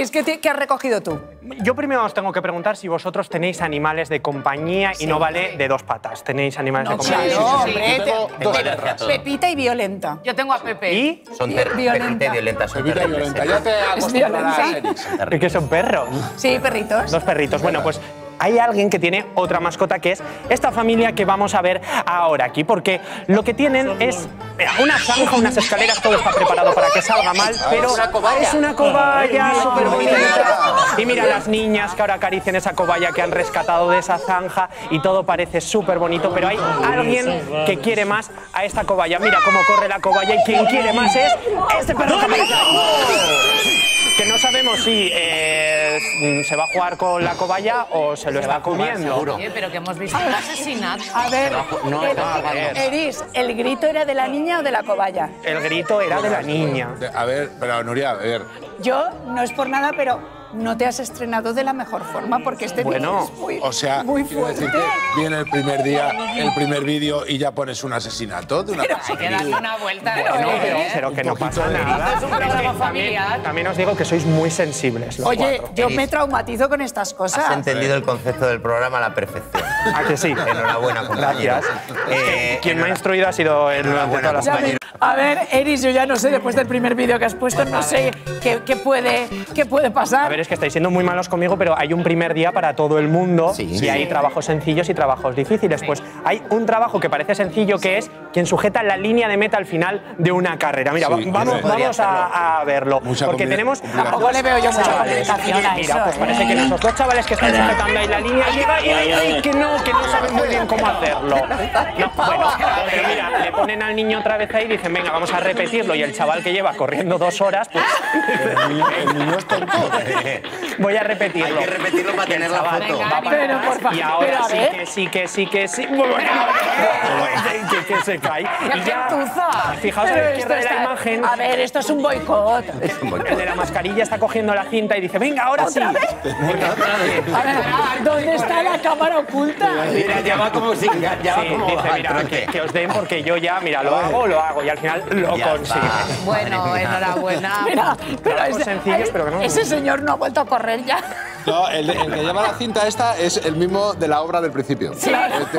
Eris, ¿qué, te- qué has recogido tú? Yo primero os tengo que preguntar si vosotros tenéis animales de compañía y no vale de dos patas. ¿Tenéis animales de compañía? Claro, hombre, Yo te- tengo dos Pe- perras. Pepita y Violenta. Yo tengo a Pepe. ¿Y? Son Violenta. Pepita y Violenta, son Pepita y violenta. Ya te acostumbrarás, violenta. Eris. ¿Qué son perros? Sí, perritos. Dos perritos. Bueno, pues hay alguien que tiene otra mascota que es esta familia que vamos a ver ahora aquí, porque lo que tienen es una zanja, unas escaleras, todo está preparado para que salga mal, pero es una cobaya. súper bonita. Y mira las niñas que ahora acarician esa cobaya que han rescatado de esa zanja y todo parece súper bonito, pero hay alguien que quiere más a esta cobaya. Mira cómo corre la cobaya y quien quiere más es este perro que aparece. Sabemos si eh, se va a jugar con la cobaya o se lo está comiendo. Oye, pero que hemos visto un asesinato. A ver, No, el- no, a ver. Eris, ¿el grito era de la niña o de la cobaya? El grito era de la niña. A ver, pero Nuria, a ver. Yo, no es por nada, pero no te has estrenado de la mejor forma porque este Bueno, vídeo es muy, O sea, muy quiero fuerte. decir que viene el primer día, el primer vídeo y ya pones un asesinato de una Hay persona. que darle una vuelta. Bueno, pero, ¿eh? pero que no pasa nada. Esto es un programa también, familiar. también os digo que sois muy sensibles. los Oye, cuatro. yo me traumatizo con estas cosas. Has entendido el concepto del programa a la perfección. ¿A que sí? Enhorabuena, compañero. Gracias. Eh, Quien me ha instruido ha sido el durante todas A ver, Eris, yo ya no sé, después del primer vídeo que has puesto, no sé qué, qué puede, qué puede pasar. A ver, es que estáis siendo muy malos conmigo, pero hay un primer día para todo el mundo Sí. y hay trabajos sencillos y trabajos difíciles. Pues hay un trabajo que parece sencillo que es quien sujeta la línea de meta al final de una carrera. Mira, Sí, va- vamos, vamos a, a verlo. Mucha porque tenemos. Tampoco le veo yo mucha chavales. complicación a Mira, eso, pues ¿eh? parece que esos dos chavales que están sujetando ahí la línea y que no, que no saben muy bien cómo hacerlo. No, bueno, pero mira, le ponen al niño otra vez ahí y dicen, venga, vamos a repetirlo. Y el chaval que lleva corriendo dos horas, pues El niño es tonto. voy a Hay repetirlo. que repetirlo para tener la foto. va para Pero, por favor, y ahora pero sí que sí, que sí, que sí. Que, se cae. Ya, gentuza! fijaos en Pero la izquierda de esto la está- imagen. A ver, esto es un boicot. El de la mascarilla está cogiendo la cinta y dice, venga, ahora sí. A ver, ¿dónde está la cámara oculta? Mira, ya va como sin ya va Sí, como dice, mira, que, que os den porque yo ya, mira, lo hago, lo hago y al final lo está. Bueno, enhorabuena. Mira, pero ese, sencillos, pero que no- ese señor no ha vuelto a correr ya. No, el, el que lleva la cinta esta es el mismo de la obra del principio. Sí. Este.